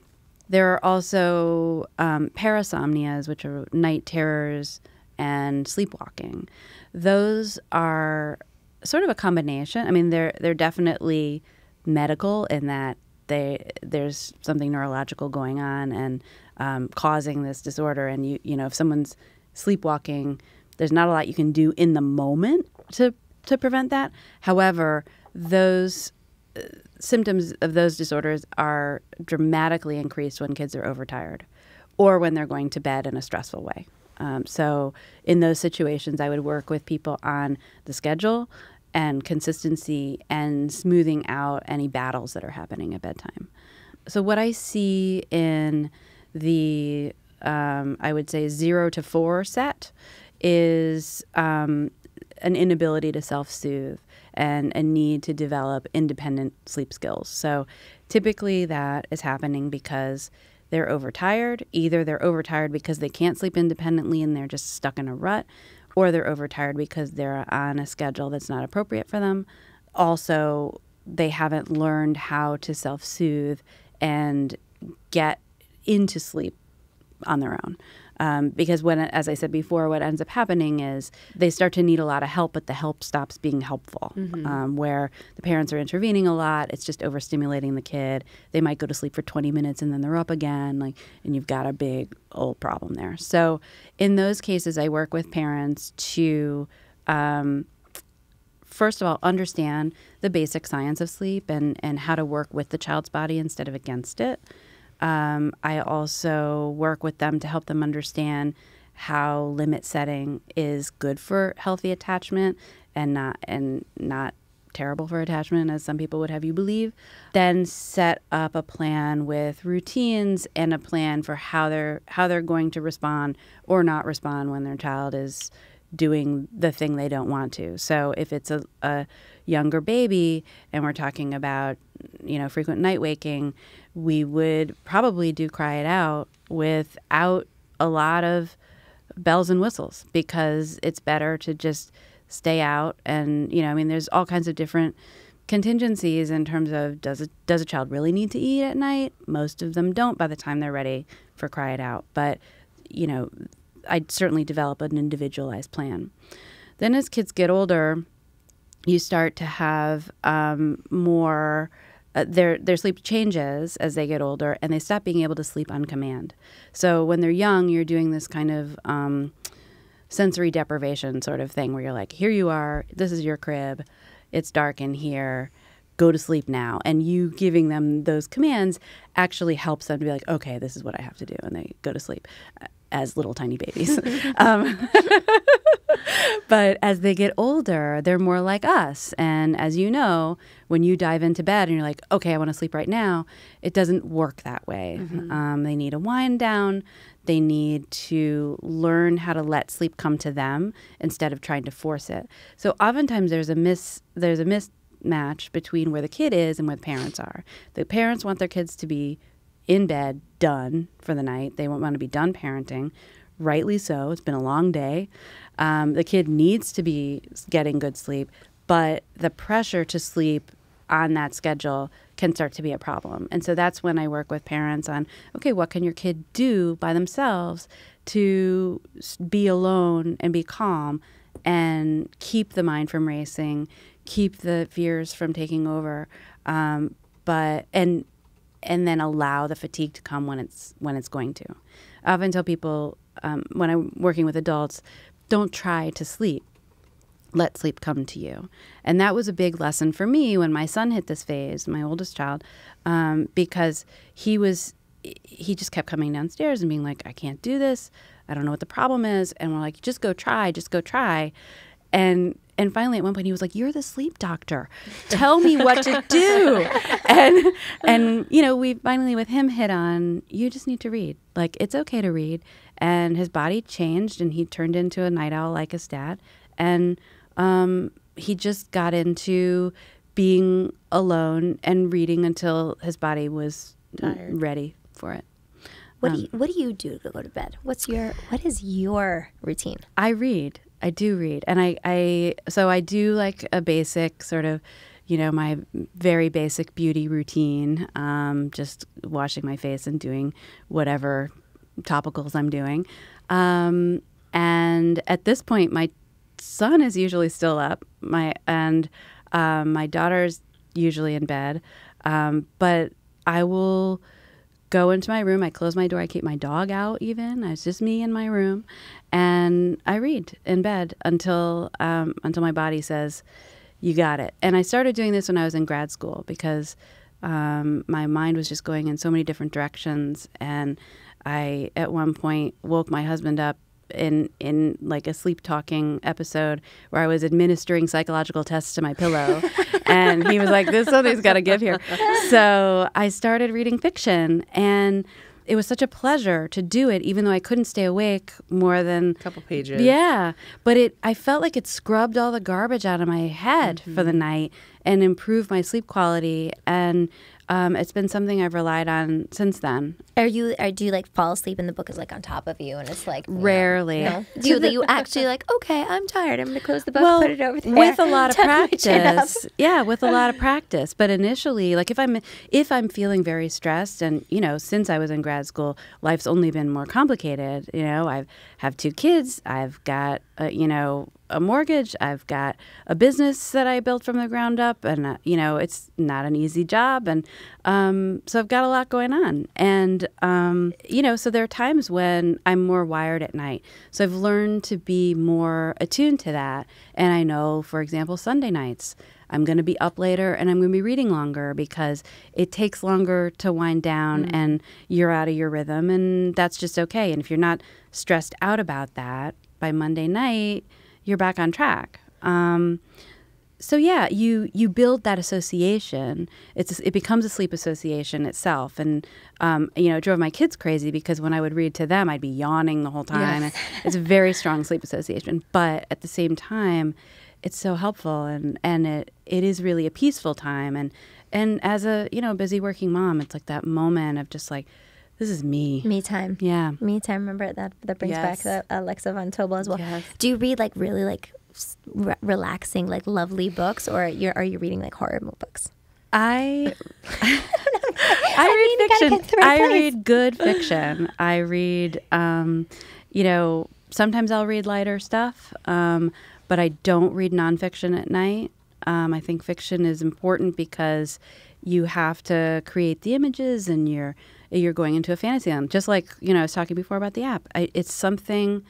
There are also um, parasomnias, which are night terrors and sleepwalking. Those are sort of a combination. I mean, they're they're definitely medical in that they there's something neurological going on and um, causing this disorder. And you you know, if someone's sleepwalking, there's not a lot you can do in the moment to to prevent that. However, those uh, symptoms of those disorders are dramatically increased when kids are overtired or when they're going to bed in a stressful way. Um, so, in those situations, I would work with people on the schedule and consistency and smoothing out any battles that are happening at bedtime. So, what I see in the, um, I would say, zero to four set is um, an inability to self soothe and a need to develop independent sleep skills. So, typically, that is happening because they're overtired. Either they're overtired because they can't sleep independently and they're just stuck in a rut, or they're overtired because they're on a schedule that's not appropriate for them. Also, they haven't learned how to self soothe and get into sleep on their own. Um, because when, as I said before, what ends up happening is they start to need a lot of help, but the help stops being helpful. Mm-hmm. Um, where the parents are intervening a lot, it's just overstimulating the kid. They might go to sleep for 20 minutes and then they're up again, like, and you've got a big old problem there. So, in those cases, I work with parents to. Um, first of all, understand the basic science of sleep and, and how to work with the child's body instead of against it. Um, I also work with them to help them understand how limit setting is good for healthy attachment and not and not terrible for attachment as some people would have you believe then set up a plan with routines and a plan for how they're how they're going to respond or not respond when their child is doing the thing they don't want to. So if it's a, a younger baby and we're talking about, you know, frequent night waking, we would probably do cry it out without a lot of bells and whistles because it's better to just stay out and you know i mean there's all kinds of different contingencies in terms of does a, does a child really need to eat at night most of them don't by the time they're ready for cry it out but you know I'd certainly develop an individualized plan. Then, as kids get older, you start to have um, more. Uh, their their sleep changes as they get older, and they stop being able to sleep on command. So when they're young, you're doing this kind of um, sensory deprivation sort of thing, where you're like, "Here you are. This is your crib. It's dark in here. Go to sleep now." And you giving them those commands actually helps them to be like, "Okay, this is what I have to do," and they go to sleep as little tiny babies. [LAUGHS] um, [LAUGHS] but as they get older, they're more like us. And as you know, when you dive into bed and you're like, okay, I want to sleep right now, it doesn't work that way. Mm-hmm. Um, they need a wind down. They need to learn how to let sleep come to them instead of trying to force it. So oftentimes there's a miss there's a mismatch between where the kid is and where the parents are. The parents want their kids to be in bed, done for the night. They want to be done parenting. Rightly so. It's been a long day. Um, the kid needs to be getting good sleep, but the pressure to sleep on that schedule can start to be a problem. And so that's when I work with parents on okay, what can your kid do by themselves to be alone and be calm and keep the mind from racing, keep the fears from taking over. Um, but and and then allow the fatigue to come when it's when it's going to. I often tell people um, when I'm working with adults, don't try to sleep. Let sleep come to you. And that was a big lesson for me when my son hit this phase, my oldest child, um, because he was he just kept coming downstairs and being like, I can't do this. I don't know what the problem is. And we're like, just go try, just go try. And and finally at one point he was like you're the sleep doctor tell me what to do [LAUGHS] and and you know we finally with him hit on you just need to read like it's okay to read and his body changed and he turned into a night owl like his dad and um, he just got into being alone and reading until his body was Tired. ready for it. What do you What do you do to go to bed? What's your What is your routine? I read. I do read, and I, I so I do like a basic sort of, you know, my very basic beauty routine. Um, just washing my face and doing whatever topicals I'm doing. Um, and at this point, my son is usually still up. My and um, my daughter's usually in bed, um, but I will go into my room. I close my door. I keep my dog out. Even it's just me in my room, and I read in bed until um, until my body says, "You got it." And I started doing this when I was in grad school because um, my mind was just going in so many different directions, and I at one point woke my husband up in in like a sleep talking episode where I was administering psychological tests to my pillow, [LAUGHS] and he was like, "This something's got to give here." So I started reading fiction, and it was such a pleasure to do it, even though I couldn't stay awake more than a couple pages. yeah, but it I felt like it scrubbed all the garbage out of my head for the mm-hmm. night and improved my sleep quality, and um, it's been something I've relied on since then. Are you? Or do you like fall asleep and the book is like on top of you and it's like Rarely. No. [LAUGHS] Do you, you actually like? Okay, I'm tired. I'm gonna close the book, well, put it over there. with a lot of [LAUGHS] tuck my chin up. practice. Yeah, with a lot of [LAUGHS] practice. But initially, like if I'm if I'm feeling very stressed, and you know, since I was in grad school, life's only been more complicated. You know, I have two kids. I've got uh, you know a mortgage. I've got a business that I built from the ground up, and uh, you know, it's not an easy job, and um, so I've got a lot going on, and um, you know, so there are times when I'm more wired at night. So I've learned to be more attuned to that, and I know, for example, Sunday nights. I'm going to be up later and I'm going to be reading longer because it takes longer to wind down and you're out of your rhythm, and that's just okay. And if you're not stressed out about that by Monday night, you're back on track. Um, so yeah, you you build that association. It's it becomes a sleep association itself, and um, you know it drove my kids crazy because when I would read to them, I'd be yawning the whole time. It's a very strong sleep association, but at the same time, it's so helpful, and and it it is really a peaceful time, and and as a you know busy working mom, it's like that moment of just like this is me. Me time. Yeah. Me time. Remember that that brings back the Alexa von Tobel as well. Yes. Do you read like really like re- relaxing, like lovely books, or you're are you reading like horror books? [LAUGHS] I I read gotta fiction. get to the right I place. read good [LAUGHS] fiction. I read, um, you know, sometimes I'll read lighter stuff, um, but I don't read nonfiction at night. Um, I think fiction is important because you have to create the images, and you're you're going into a fantasy land. Just like you know, I was talking before about the app. I, it's something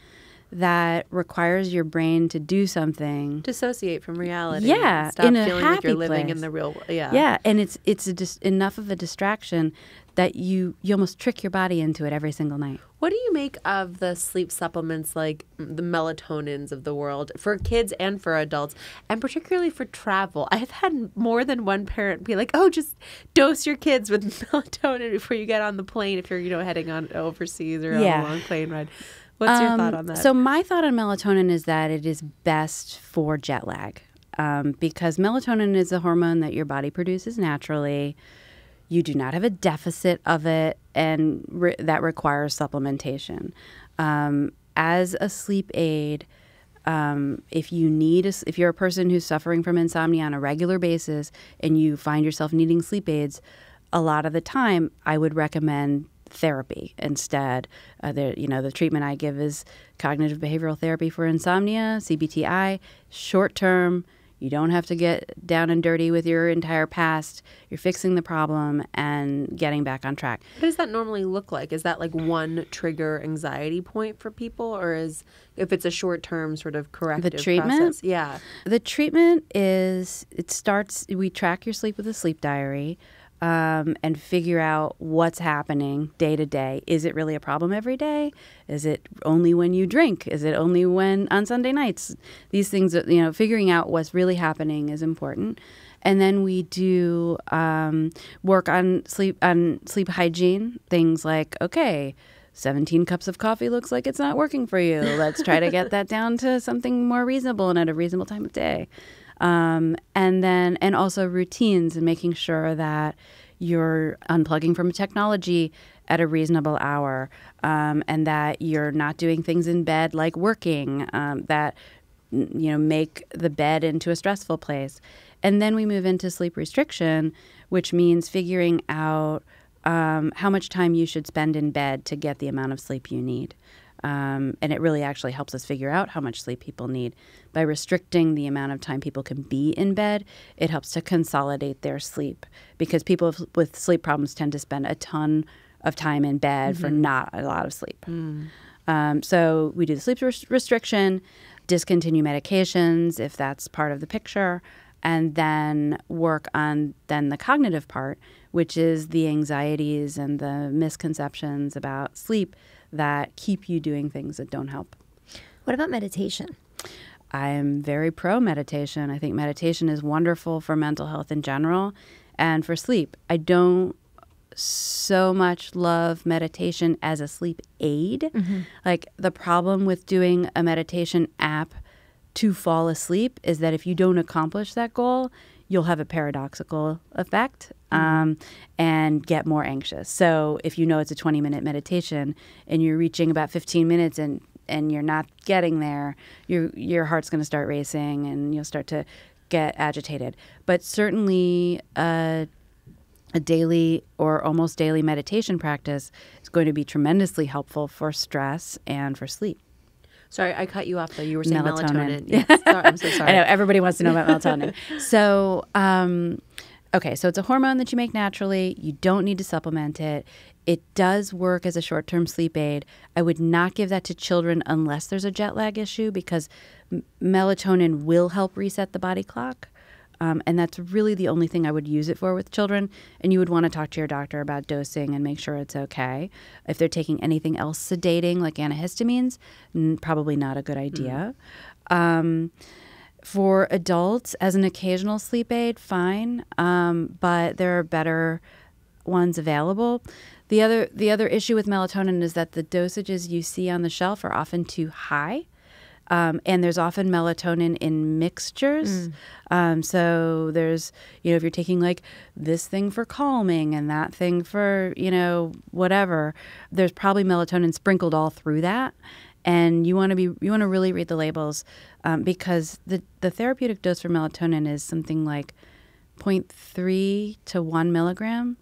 that requires your brain to do something Dissociate from reality. Yeah, Stop in a feeling like you're happy living in place. the real world. Yeah. yeah, and it's it's a dis- enough of a distraction that you you almost trick your body into it every single night. What do you make of the sleep supplements like the melatonins of the world for kids and for adults, and particularly for travel? [LAUGHS] I've had more than one parent be like, "Oh, just dose your kids with [LAUGHS] melatonin before you get on the plane if you're, you know, heading on overseas or Yeah. on a long plane ride." What's your thought Um, on that? So my thought on melatonin is that it is best for jet lag um, because melatonin is a hormone that your body produces naturally. You do not have a deficit of it, and re- that requires supplementation. Um, as a sleep aid, um, if you need, a if you're a person who's suffering from insomnia on a regular basis and you find yourself needing sleep aids, a lot of the time, I would recommend therapy instead. Uh, there, you know, the treatment I give is cognitive behavioral therapy for insomnia, CBTI, short term. You don't have to get down and dirty with your entire past. You're fixing the problem and getting back on track. what does that normally look like? Is that like one trigger anxiety point for people, or is if it's a short term sort of corrective the treatment? process? Yeah. The treatment is it starts. We track your sleep with a sleep diary, um, and figure out what's happening day to day. Is it really a problem every day? Is it only when you drink? Is it only when on Sunday nights? These things, you know, figuring out what's really happening is important. And then we do um, work on sleep on sleep hygiene. Things like okay. 17 cups of coffee looks like it's not working for you. Let's try to get [LAUGHS] that down to something more reasonable and at a reasonable time of day. Um, and then, and also routines and making sure that you're unplugging from technology at a reasonable hour um, and that you're not doing things in bed like working um, that you know make the bed into a stressful place. And then we move into sleep restriction which means figuring out um, how much time you should spend in bed to get the amount of sleep you need um, and it really actually helps us figure out how much sleep people need. By restricting the amount of time people can be in bed, it helps to consolidate their sleep because people with sleep problems tend to spend a ton of time in bed mm-hmm. for not a lot of sleep. Mm. Um, so we do the sleep res- restriction, discontinue medications if that's part of the picture, and then work on then the cognitive part, which is the anxieties and the misconceptions about sleep that keep you doing things that don't help. What about meditation? I am very pro meditation. I think meditation is wonderful for mental health in general and for sleep. I don't so much love meditation as a sleep aid. Mm-hmm. Like the problem with doing a meditation app to fall asleep is that if you don't accomplish that goal, you'll have a paradoxical effect mm-hmm. um, and get more anxious. So if you know it's a 20 minute meditation and you're reaching about 15 minutes and and you're not getting there, your your heart's going to start racing and you'll start to get agitated. But certainly a daily or almost daily meditation practice is going to be tremendously helpful for stress and for sleep. Sorry, I cut you off though. You were saying melatonin. melatonin. [LAUGHS] Yes. sorry, I'm so sorry. I know everybody wants to know about melatonin. [LAUGHS] So, um, okay, so it's a hormone that you make naturally. You don't need to supplement it. It does work as a short term sleep aid. I would not give that to children unless there's a jet lag issue because m- melatonin will help reset the body clock. Um, and that's really the only thing I would use it for with children. And you would want to talk to your doctor about dosing and make sure it's okay. If they're taking anything else sedating, like antihistamines, n- probably not a good idea. Mm. Um, for adults, as an occasional sleep aid, fine, um, but there are better ones available. The other the other issue with melatonin is that the dosages you see on the shelf are often too high. Um, and there's often melatonin in mixtures. Mm. Um, so there's, you know, if you're taking like this thing for calming and that thing for, you know, whatever, there's probably melatonin sprinkled all through that. And you want to be, you want to really read the labels um, because the, the therapeutic dose for melatonin is something like 0.3 to 1 milligram.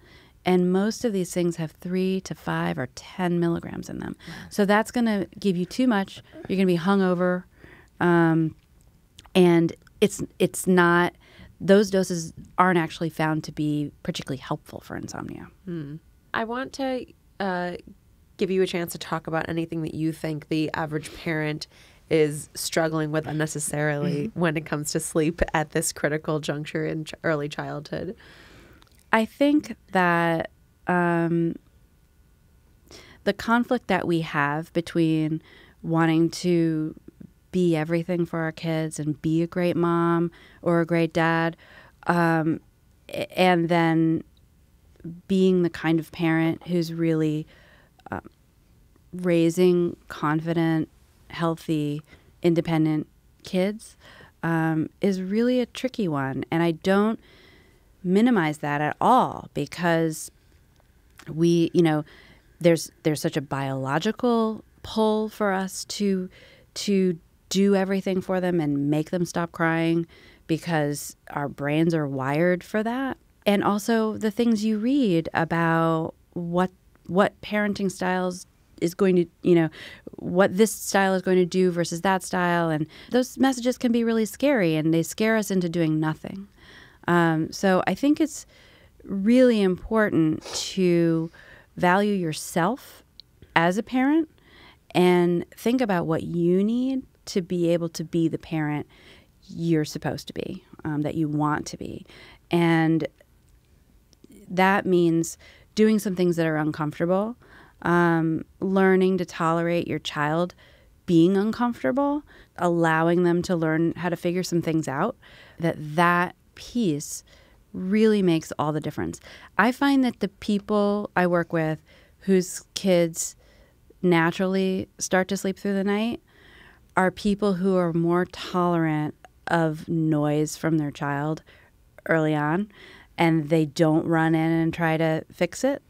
And most of these things have three to five or 10 milligrams in them. So that's going to give you too much. You're going to be hungover. Um, and it's, it's not, those doses aren't actually found to be particularly helpful for insomnia. Hmm. I want to uh, give you a chance to talk about anything that you think the average parent is struggling with unnecessarily mm-hmm. when it comes to sleep at this critical juncture in ch- early childhood. I think that um, the conflict that we have between wanting to be everything for our kids and be a great mom or a great dad, um, and then being the kind of parent who's really uh, raising confident, healthy, independent kids um, is really a tricky one. And I don't minimize that at all because we, you know, there's there's such a biological pull for us to to do everything for them and make them stop crying because our brains are wired for that. And also the things you read about what what parenting styles is going to, you know, what this style is going to do versus that style and those messages can be really scary and they scare us into doing nothing. Um, so I think it's really important to value yourself as a parent and think about what you need to be able to be the parent you're supposed to be, um, that you want to be. And that means doing some things that are uncomfortable, um, learning to tolerate your child being uncomfortable, allowing them to learn how to figure some things out, that that piece really makes all the difference. I find that the people I work with whose kids naturally start to sleep through the night are people who are more tolerant of noise from their child early on and they don't run in and try to fix it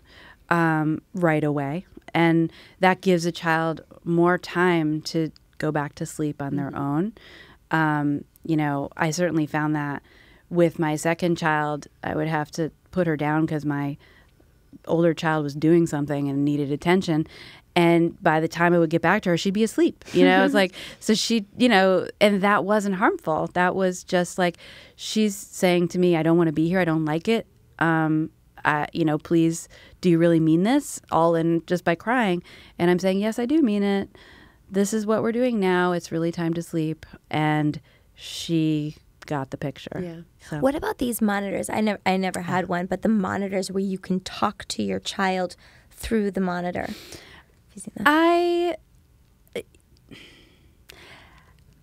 um, right away. And that gives a child more time to go back to sleep on their own. Um, you know, I certainly found that with my second child, I would have to put her down because my older child was doing something and needed attention. And by the time I would get back to her, she'd be asleep. You know, it's [LAUGHS] like, so she, you know, and that wasn't harmful. That was just like, she's saying to me, I don't want to be here. I don't like it. Um, I, you know, please, do you really mean this? All in just by crying. And I'm saying, yes, I do mean it. This is what we're doing now. It's really time to sleep. And she got the picture. Yeah. So. What about these monitors? I never, I never had one, but the monitors where you can talk to your child through the monitor. Have you seen that? I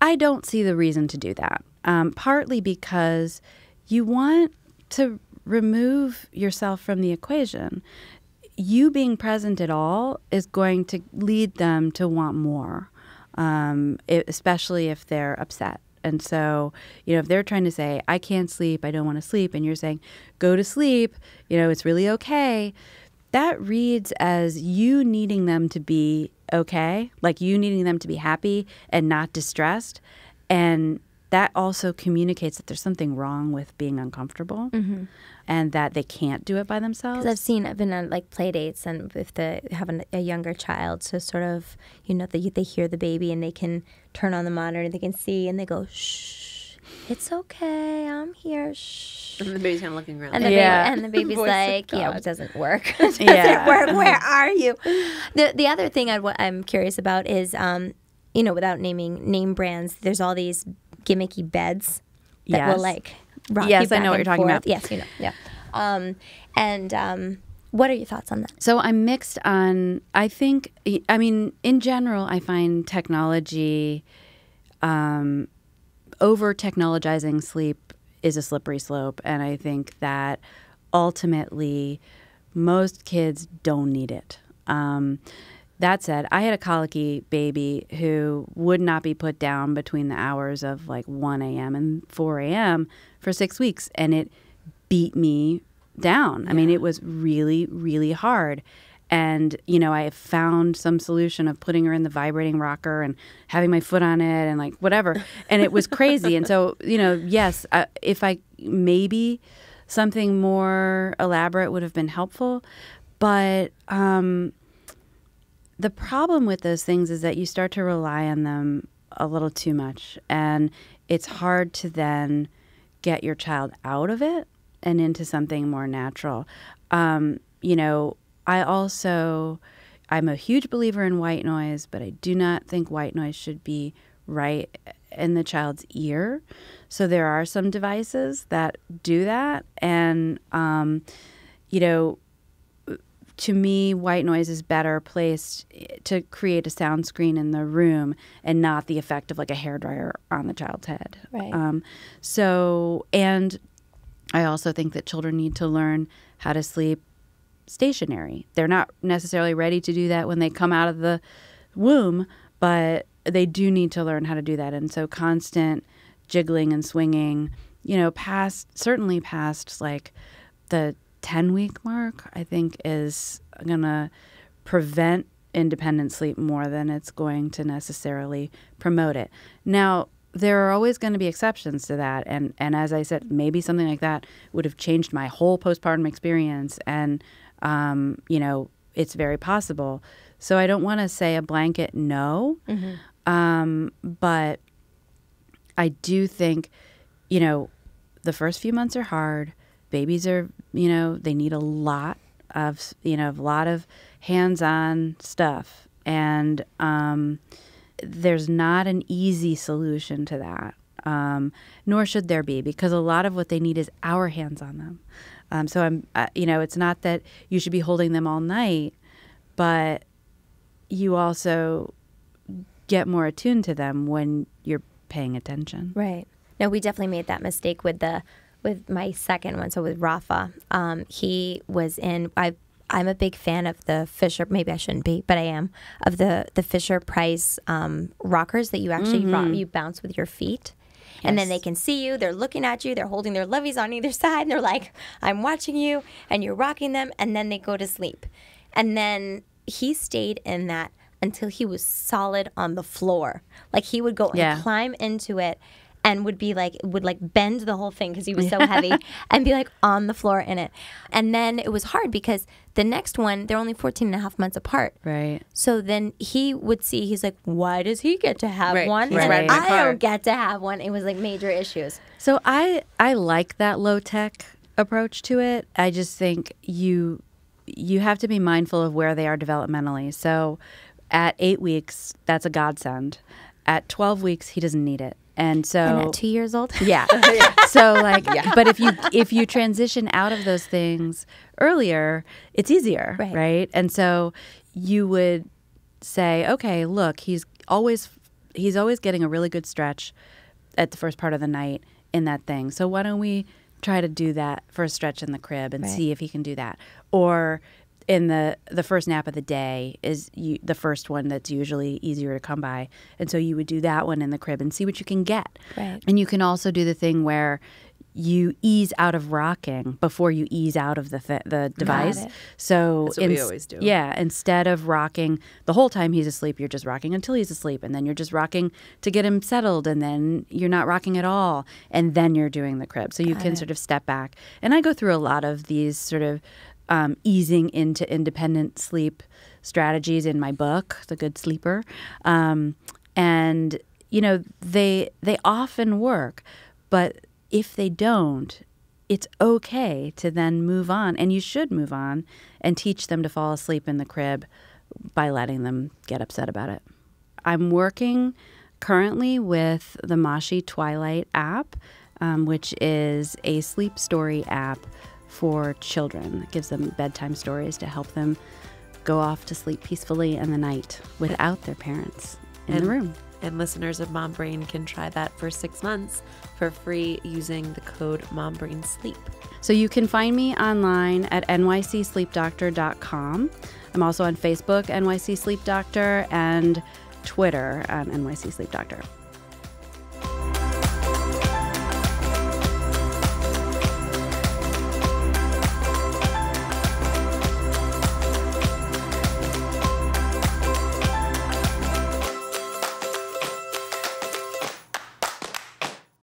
I don't see the reason to do that. Um, partly because you want to remove yourself from the equation. You being present at all is going to lead them to want more, um, especially if they're upset. And so, you know, if they're trying to say, I can't sleep, I don't want to sleep, and you're saying, go to sleep, you know, it's really okay, that reads as you needing them to be okay, like you needing them to be happy and not distressed. And that also communicates that there's something wrong with being uncomfortable and that they can't do it by themselves. Because I've seen, I've been on like play dates, and if they have an, a younger child, so sort of, you know, they, they hear the baby and they can turn on the monitor and they can see and they go, shh, it's okay, I'm here, shh. And the baby's kind of looking around. And the, Yeah. baby, and the baby's [LAUGHS] Voice of like, yeah, it doesn't work. it [LAUGHS] [LAUGHS] doesn't Yeah. work. Where are you? The, the other thing I'd, I'm curious about is, um, you know, without naming name brands, there's all these gimmicky beds that Yes. will like rock Yes, you I know what you're talking forth. about. Yes, you know, yeah. Um, and um, what are your thoughts on that? So I'm mixed on. I think. I mean, in general, I find technology, um, over technologizing sleep is a slippery slope, and I think that ultimately, most kids don't need it. Um, that said, I had a colicky baby who would not be put down between the hours of like 1 a.m. and 4 a.m. for six weeks, and it beat me down. I mean, it was really, really hard. And, you know, I found some solution of putting her in the vibrating rocker and having my foot on it and like whatever. And it was crazy. and so, you know, yes, uh, if I maybe something more elaborate would have been helpful. But um, the problem with those things is that you start to rely on them a little too much. And it's hard to then get your child out of it and into something more natural. Um, you know, I also, I'm a huge believer in white noise, but I do not think white noise should be right in the child's ear. So there are some devices that do that. And, um, you know, to me, white noise is better placed to create a sound screen in the room and not the effect of like a hairdryer on the child's head. Right. Um, so, and I also think that children need to learn how to sleep stationary. They're not necessarily ready to do that when they come out of the womb, but they do need to learn how to do that. And so, constant jiggling and swinging, you know, past certainly past like the 10 week mark, I think is going to prevent independent sleep more than it's going to necessarily promote it. Now, there are always going to be exceptions to that and and as I said, maybe something like that would have changed my whole postpartum experience and um, you know, it's very possible. So I don't want to say a blanket no. Um, but I do think, you know, the first few months are hard. Babies are, you know, they need a lot of, you know, a lot of hands-on stuff, and um, there's not an easy solution to that. Um, nor should there be, because a lot of what they need is our hands on them. Um, so I'm, uh, you know, it's not that you should be holding them all night, but you also get more attuned to them when you're paying attention. Right. No, we definitely made that mistake with the with my second one. So with Rafa, um, he was in. I I'm a big fan of the Fisher. Maybe I shouldn't be, but I am of the the Fisher Price um, rockers that you actually rock, you bounce with your feet. And then they can see you. They're looking at you. They're holding their loveys on either [LAUGHS] side. And they're like, I'm watching you. And you're rocking them. And then they go to sleep. And then he stayed in that until he was solid on the floor. Like he would go and climb into it and would be like would like bend the whole thing because he was so [LAUGHS] heavy and be like on the floor in it. And then it was hard because the next one, they're only 14 and a half months apart. Right. So then he would see, he's like, why does he get to have Right. one? He's and a I car." don't get to have one. It was like major issues. So I I like that low tech approach to it. I just think you you have to be mindful of where they are developmentally. So at 8 weeks, that's a godsend. At 12 weeks, he doesn't need it. And so And two years old, yeah. [LAUGHS] so like but if you if you transition out of those things earlier, it's easier, Right. right? And so you would say, okay, look, he's always he's always getting a really good stretch at the first part of the night in that thing. So why don't we try to do that for a stretch in the crib and Right. see if he can do that? Or in the the first nap of the day is you, the first one that's usually easier to come by, and so you would do that one in the crib and see what you can get. Right. And you can also do the thing where you ease out of rocking before you ease out of the th- the device. it. So That's what we always do. Yeah, instead of rocking the whole time he's asleep, you're just rocking until he's asleep, and then you're just rocking to get him settled, and then you're not rocking at all, and then you're doing the crib. So you can sort of step back. And I go through a lot of these sort of um, easing into independent sleep strategies in my book, The Good Sleeper, um, and you know they they often work, but if they don't, it's okay to then move on, and you should move on and teach them to fall asleep in the crib by letting them get upset about it. I'm working currently with the Moshi Twilight app, um, which is a sleep story app for children. It gives them bedtime stories to help them go off to sleep peacefully in the night without their parents in the room. And listeners of Mom Brain can try that for six months for free using the code MomBrainSleep. So you can find me online at nycsleepdoctor.com. I'm also on Facebook, NYC Sleep Doctor, and Twitter, um, NYC Sleep Doctor.